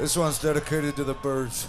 This one's dedicated to the birds.